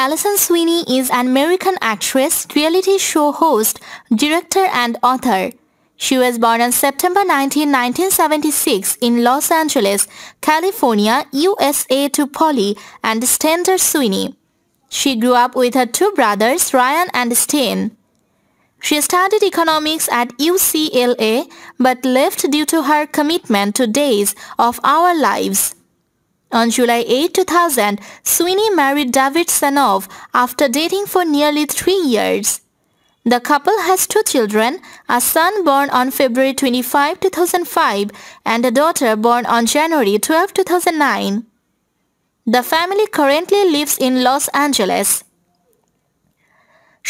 Alison Sweeney is an American actress, reality show host, director and author. She was born on September 19, 1976 in Los Angeles, California, USA to Polly and Stender Sweeney. She grew up with her two brothers, Ryan and Sten. She studied economics at UCLA but left due to her commitment to Days of Our Lives. On July 8, 2000, Sweeney married David Sanov after dating for nearly three years. The couple has two children, a son born on February 25, 2005 and a daughter born on January 12, 2009. The family currently lives in Los Angeles.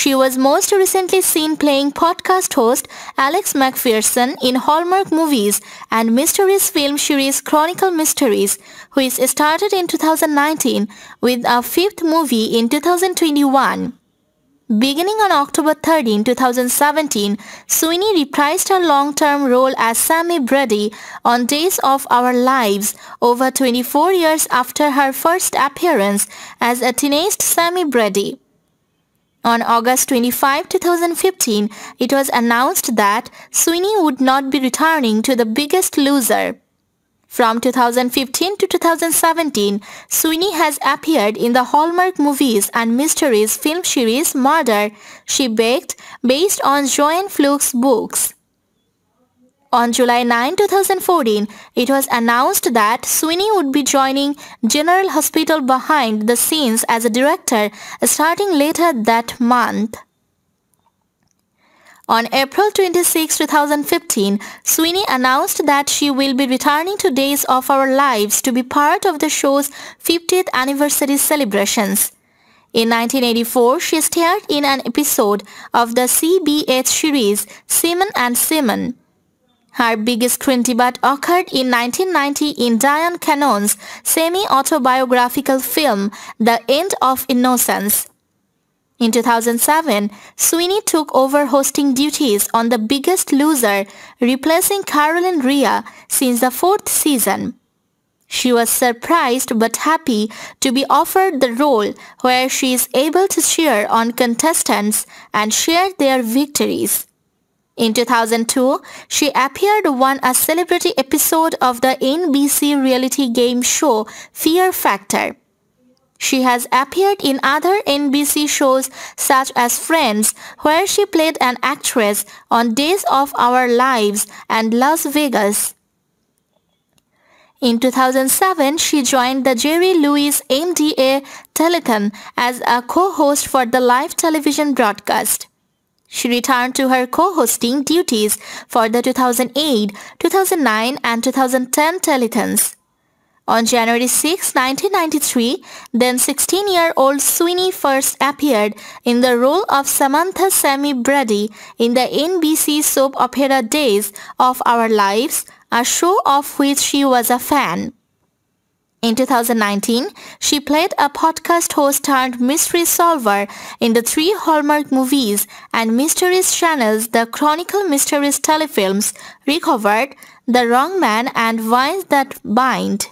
She was most recently seen playing podcast host Alex McPherson in Hallmark movies and mysteries film series Chronicle Mysteries, which started in 2019 with a fifth movie in 2021. Beginning on October 13, 2017, Sweeney reprised her long-term role as Sammy Brady on Days of Our Lives over 24 years after her first appearance as a teenage Sammy Brady. On August 25, 2015, it was announced that Sweeney would not be returning to The Biggest Loser. From 2015 to 2017, Sweeney has appeared in the Hallmark movies and mysteries film series Murder, She Baked, based on Joanne Fluke's books. On July 9, 2014, it was announced that Sweeney would be joining General Hospital behind the scenes as a director starting later that month. On April 26, 2015, Sweeney announced that she will be returning to Days of Our Lives to be part of the show's 50th anniversary celebrations. In 1984, she starred in an episode of the CBS series Simon and Simon. Her biggest screen debut occurred in 1990 in Dyan Cannon's semi-autobiographical film The End of Innocence. In 2007, Sweeney took over hosting duties on The Biggest Loser, replacing Carolyn Rhea since the fourth season. She was surprised but happy to be offered the role where she is able to cheer on contestants and share their victories. In 2002, she appeared on a celebrity episode of the NBC reality game show Fear Factor. She has appeared in other NBC shows such as Friends, where she played an actress on Days of Our Lives and Las Vegas. In 2007, she joined the Jerry Lewis MDA Telethon as a co-host for the live television broadcast. She returned to her co-hosting duties for the 2008, 2009 and 2010 telethons. On January 6, 1993, then 16-year-old Sweeney first appeared in the role of Samantha Sammy Brady in the NBC soap opera Days of Our Lives, a show of which she was a fan. In 2019, she played a podcast host turned mystery solver in the three Hallmark movies and mysteries channels The Chronicle Mysteries telefilms Recovered, The Wrong Man and Vines That Bind.